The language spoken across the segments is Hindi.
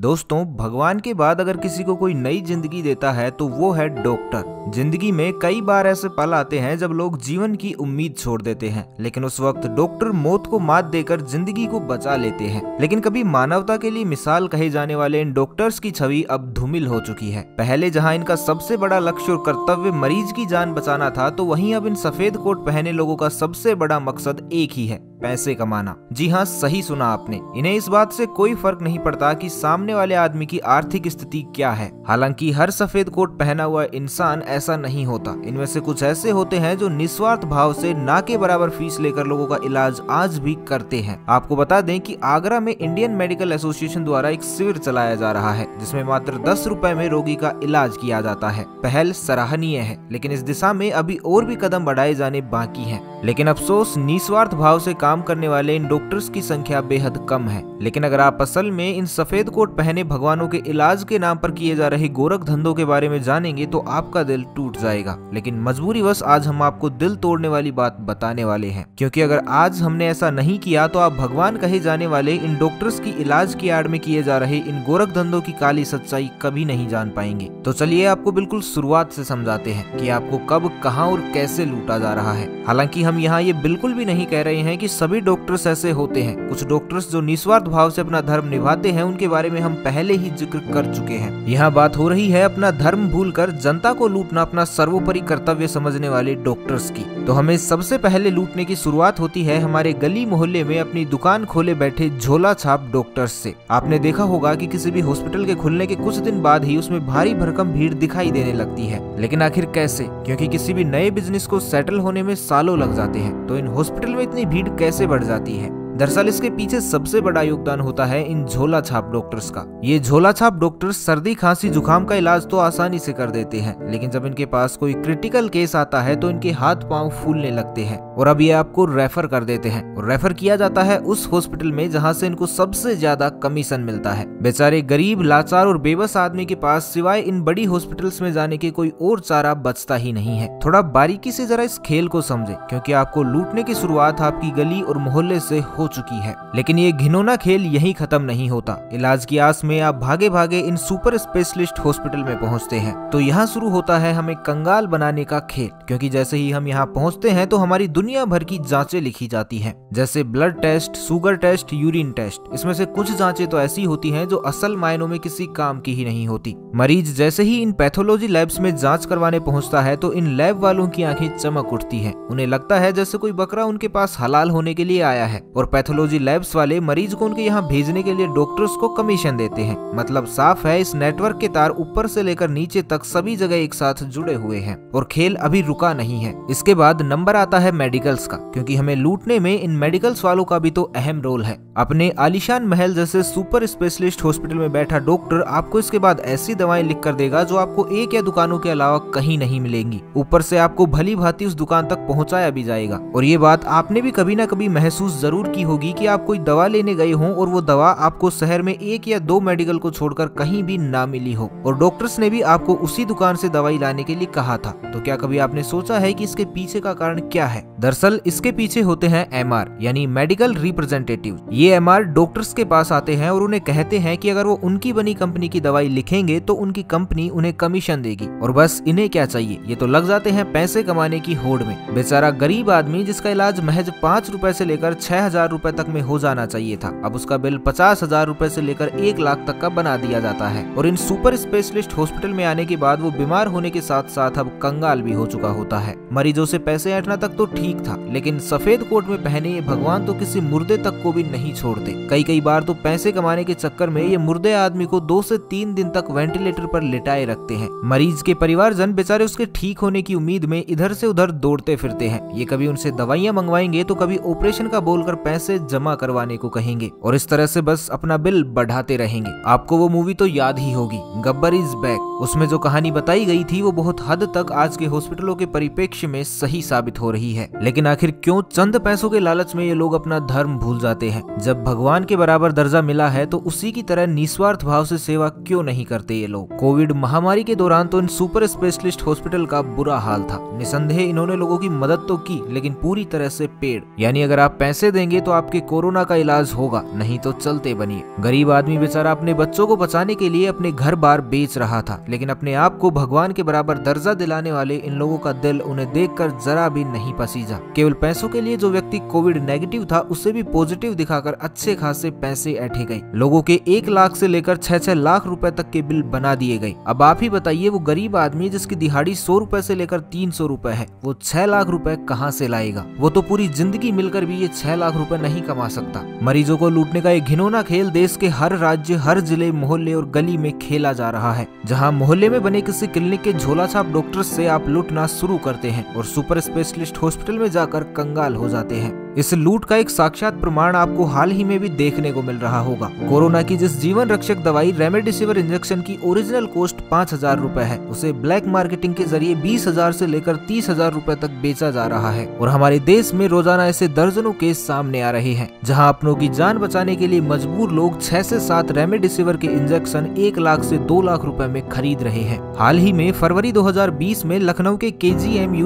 दोस्तों, भगवान के बाद अगर किसी को कोई नई ज़िंदगी देता है तो वो है डॉक्टर। ज़िंदगी में कई बार ऐसे पल आते हैं जब लोग जीवन की उम्मीद छोड़ देते हैं, लेकिन उस वक्त डॉक्टर मौत को मात देकर ज़िंदगी को बचा लेते हैं। लेकिन कभी मानवता के लिए मिसाल कहे जाने वाले इन डॉक्टर्स की छवि अब धूमिल हो चुकी है। पहले जहाँ इनका सबसे बड़ा लक्ष्य और कर्तव्य मरीज़ की जान बचाना था तो वही अब इन सफ़ेद कोट पहने लोगों का सबसे बड़ा मकसद एक ही है। पैसे कमाना। जी हाँ सही सुना आपने। इन्हें इस बात से कोई फ़र्क नहीं पड़ता कि सामने वाले आदमी की आर्थिक स्थिति क्या है। हालाँकि हर सफ़ेद कोट पहना हुआ इंसान ऐसा नहीं होता। इनमें से कुछ ऐसे होते हैं जो निस्वार्थ भाव से ना के बराबर फ़ीस लेकर लोगों का इलाज आज भी करते हैं। आपको बता दें कि आगरा में इंडियन मेडिकल एसोसिएशन द्वारा एक शिविर चलाया जा रहा है, जिसमें मात्र दस रूपए में रोगी का इलाज किया जाता है। पहल सराहनीय है, लेकिन इस दिशा में अभी और भी कदम बढ़ाए जाने बाकी है। लेकिन अफसोस, निस्वार्थ भाव से काम काम करने वाले इन डॉक्टर्स की संख्या बेहद कम है। लेकिन अगर आप असल में इन सफ़ेद कोट पहने भगवानों के इलाज के नाम पर किए जा रहे गोरख धंधों के बारे में जानेंगे तो आपका दिल टूट जाएगा। लेकिन मजबूरी वश आज हम आपको दिल तोड़ने वाली बात बताने वाले हैं। क्योंकि अगर आज हमने ऐसा नहीं किया तो आप भगवान कहे जाने वाले इन डॉक्टर्स की इलाज की आड़ में किए जा रहे इन गोरख धंधों की काली सच्चाई कभी नहीं जान पाएँगे। तो चलिए आपको बिल्कुल शुरुआत से समझाते हैं कि आपको कब, कहाँ और कैसे लूटा जा रहा है। हालाँकि हम यहाँ ये बिल्कुल भी नहीं कह रहे हैं कि सभी डॉक्टर्स ऐसे होते हैं। कुछ डॉक्टर्स जो निस्वार्थ भाव से अपना धर्म निभाते हैं, उनके बारे में हम पहले ही ज़िक्र कर चुके हैं। यहाँ बात हो रही है अपना धर्म भूलकर जनता को लूटना अपना सर्वोपरि कर्तव्य समझने वाले डॉक्टर्स की। तो हमें सबसे पहले लूटने की शुरुआत होती है हमारे गली मोहल्ले में अपनी दुकान खोले बैठे झोला छाप डॉक्टर्स से। आपने देखा होगा कि किसी भी हॉस्पिटल के खुलने के कुछ दिन बाद ही उसमें भारी भरकम भीड़ दिखाई देने लगती है। लेकिन आखिर कैसे? क्योंकि किसी भी नए बिज़नेस को सेटल होने में सालों लग जाते हैं। तो इन हॉस्पिटल में इतनी भीड़ कैसे बढ़ जाती है? दरअसल इसके पीछे सबसे बड़ा योगदान होता है इन झोला छाप डॉक्टर्स का। ये झोला छाप डॉक्टर्स सर्दी, खांसी, जुकाम का इलाज तो आसानी से कर देते हैं, लेकिन जब इनके पास कोई क्रिटिकल केस आता है तो इनके हाथ पाँव फूलने लगते हैं। और अब ये आपको रेफर कर देते हैं। और रेफर किया जाता है उस हॉस्पिटल में जहाँ से इनको सबसे ज़्यादा कमीशन मिलता है। बेचारे गरीब, लाचार और बेबस आदमी के पास सिवाय इन बड़ी हॉस्पिटल्स में जाने के कोई और चारा बचता ही नहीं है। थोड़ा बारीकी से जरा इस खेल को समझे, क्योंकि आपको लूटने की शुरुआत आपकी गली और मोहल्ले से हो चुकी है। लेकिन ये घिनौना खेल यही खत्म नहीं होता। इलाज की आस में आप भागे भागे इन सुपर स्पेशलिस्ट हॉस्पिटल में पहुँचते हैं। तो यहाँ शुरू होता है हमें कंगाल बनाने का खेल, क्योंकि जैसे ही हम यहाँ पहुँचते हैं तो हमारी दुनिया भर की जांचें लिखी जाती हैं, जैसे blood test sugar test, urine test. इसमें से कुछ जांचें तो ऐसी होती हैं जो असल मायनों में किसी काम की ही नहीं होती। मरीज़ जैसे ही इन पैथोलॉजी लैब्स में जाँच करवाने पहुँचता है तो इन लैब वालों की आँखें चमक उठती हैं। उन्हें लगता है जैसे कोई बकरा उनके पास हलाल होने के लिए आया है, और पैथोलॉजी लैब्स वाले मरीज़ को उनके यहाँ भेजने के लिए डॉक्टर्स को कमीशन देते हैं। मतलब साफ़ है, इस नेटवर्क के तार ऊपर से लेकर नीचे तक सभी जगह एक साथ जुड़े हुए हैं, और खेल अभी रुका नहीं है। इसके बाद नंबर आता है मेडिकल्स का, क्योंकि हमें लूटने में इन मेडिकल्स वालों का भी तो अहम रोल है। अपने आलिशान महल जैसे सुपर स्पेशलिस्ट हॉस्पिटल में बैठा डॉक्टर आपको इसके बाद ऐसी दवाएँ लिख कर देगा जो आपको एक या दुकानों के अलावा कहीं नहीं मिलेंगी। ऊपर से आपको भली भांति उस दुकान तक पहुँचाया भी जाएगा। और ये बात आपने भी कभी ना कभी महसूस ज़रूर की होगी कि आप कोई दवा लेने गए हो और वो दवा आपको शहर में एक या दो मेडिकल को छोड़कर कहीं भी ना मिली हो। और डॉक्टर्स ने भी आपको उसी दुकान से दवाई लाने के लिए कहा था। तो क्या कभी आपने सोचा है कि इसके पीछे का कारण क्या है? दरअसल इसके पीछे होते हैं एमआर यानी मेडिकल रिप्रेजेंटेटिव ये एमआर डॉक्टर्स के पास आते हैं और उन्हें कहते हैं कि अगर वो उनकी बनी कंपनी की दवाई लिखेंगे तो उनकी कंपनी उन्हें कमीशन देगी। और बस, इन्हें क्या चाहिए? ये तो लग जाते हैं पैसे कमाने की होड़ में। बेचारा गरीब आदमी, जिसका इलाज महज पाँच रूपए ऐसी लेकर छह हज़ार रूपए तक में हो जाना चाहिए था, अब उसका बिल पचास हज़ार रूपए से लेकर एक लाख तक का बना दिया जाता है। और इन सुपर स्पेशलिस्ट हॉस्पिटल में आने के बाद वो बीमार होने के साथ साथ अब कंगाल भी हो चुका होता है। मरीजों से पैसे ऐठना तक तो ठीक था, लेकिन सफ़ेद कोट में पहने ये भगवान तो किसी मुर्दे तक को भी नहीं छोड़ते। कई कई बार तो पैसे कमाने के चक्कर में ये मुर्दे आदमी को दो से तीन दिन तक वेंटिलेटर पर लिटाए रखते हैं। मरीज़ के परिवारजन बेचारे उसके ठीक होने की उम्मीद में इधर से उधर दौड़ते फिरते हैं। ये कभी उनसे दवाइयाँ मंगवाएँगे तो कभी ऑपरेशन का बोलकर पैसे जमा करवाने को कहेंगे। और इस तरह से बस अपना बिल बढ़ाते रहेंगे। आपको वो मूवी तो याद ही होगी, गब्बर इज़ बैक। उसमें जो कहानी बताई गई थी, वो बहुत हद तक आज के हॉस्पिटलों के परिप्रेक्ष्य में सही साबित हो रही है। लेकिन आखिर क्यों चंद पैसों के लालच में ये लोग अपना धर्म भूल जाते हैं? जब भगवान के बराबर दर्जा मिला है तो उसी की तरह निस्वार्थ भाव से सेवा क्यों नहीं करते ये लोग? कोविड महामारी के दौरान तो इन सुपर स्पेशलिस्ट हॉस्पिटल का बुरा हाल था। निसंदेह इन्होंने लोगों की मदद तो की, लेकिन पूरी तरह से पेड़। यानी अगर आप पैसे देंगे तो आपके कोरोना का इलाज होगा, नहीं तो चलते बनिए। गरीब आदमी बेचारा अपने बच्चों को बचाने के लिए अपने घर बार बेच रहा था। लेकिन अपने आप को भगवान के बराबर दर्जा दिलाने वाले इन लोगों का दिल उन्हें देखकर जरा भी नहीं पसीजा। केवल पैसों के लिए जो व्यक्ति कोविड नेगेटिव था, उसे भी पॉजिटिव दिखाकर अच्छे खासे पैसे ऐठे गए। लोगों के एक लाख से लेकर छह छह लाख रुपए तक के बिल बना दिए गए। अब आप ही बताइए, वो गरीब आदमी जिसकी दिहाड़ी सौ रूपए से लेकर तीन सौ रुपए है, वो छह लाख रूपए कहाँ से लाएगा? वो तो पूरी ज़िंदगी मिलकर भी ये छह लाख रूपए नहीं कमा सकता। मरीजों को लूटने का एक घिनौना खेल देश के हर राज्य, हर ज़िले, मोहल्ले और गली में खेला जा रहा है, जहाँ मोहल्ले में बने किसी क्लिनिक के झोला छाप डॉक्टर से आप लूटना शुरू करते हैं और सुपर स्पेशलिस्ट हॉस्पिटल में जाकर कंगाल हो जाते हैं। इस लूट का एक साक्षात प्रमाण आपको हाल ही में भी देखने को मिल रहा होगा। कोरोना की जिस जीवन रक्षक दवाई रेमडेसिविर इंजेक्शन की ओरिजिनल कॉस्ट पाँच हज़ार रूपए है, उसे ब्लैक मार्केटिंग के ज़रिए बीस हज़ार ऐसी लेकर तीस हज़ार रूपए तक बेचा जा रहा है। और हमारे देश में रोज़ाना ऐसे दर्जनों केस सामने आ रहे हैं, जहाँ अपनों की जान बचाने के लिए मजबूर लोग छह ऐसी सात रेमडेसिविर के इंजेक्शन एक लाख ऐसी दो लाख रूपए में खरीद रहे हैं। हाल ही में फरवरी 2020 में लखनऊ के के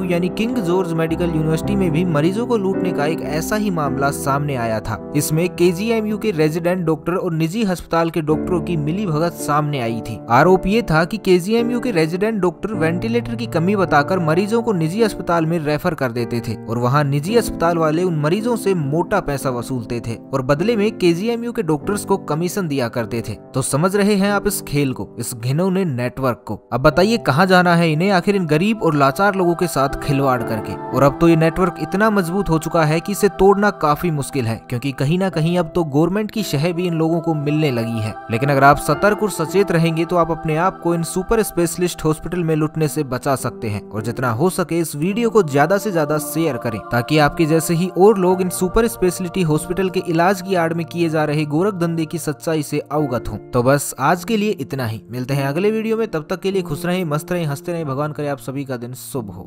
यानी किंग जॉर्ज मेडिकल यूनिवर्सिटी में भी मरीजों को लूटने का एक ऐसा ही मामला सामने आया था। इसमें के के रेजिडेंट डॉक्टर और निजी अस्पताल के डॉक्टरों की मिली भगत सामने आई थी। आरोप ये था कि के के रेजिडेंट डॉक्टर वेंटिलेटर की कमी बताकर मरीजों को निजी अस्पताल में रेफर कर देते थे और वहाँ निजी अस्पताल वाले उन मरीजों से मोटा पैसा वसूलते थे और बदले में के के डॉक्टर्स को कमीशन दिया करते थे। तो समझ रहे हैं आप इस खेल को, इस घिनौने नेटवर्क को। अब बताइए कहाँ जाना है इन्हें आखिर इन गरीब और लाचार लोगों के साथ खिलवाड़ करके? और अब तो ये नेटवर्क इतना मज़बूत हो चुका है कि इसे तोड़ना काफ़ी मुश्किल है, क्योंकि कहीं ना कहीं अब तो गवर्नमेंट की शह भी इन लोगों को मिलने लगी है। लेकिन अगर आप सतर्क और सचेत रहेंगे तो आप अपने आप को इन सुपर स्पेशलिस्ट हॉस्पिटल में लुटने से बचा सकते हैं। और जितना हो सके इस वीडियो को ज़्यादा से ज़्यादा शेयर करें, ताकि आपके जैसे ही और लोग इन सुपर स्पेशलिटी हॉस्पिटल के इलाज की आड़ में किए जा रहे गोरख धंधे की सच्चाई से अवगत हो। तो बस, आज के लिए इतना ही। मिलते हैं अगले वीडियो में। तब तक के लिए खुश रहे, मस्त रहे, हँसते रहे। भगवान करे आप सभी का दिन शुभ हो।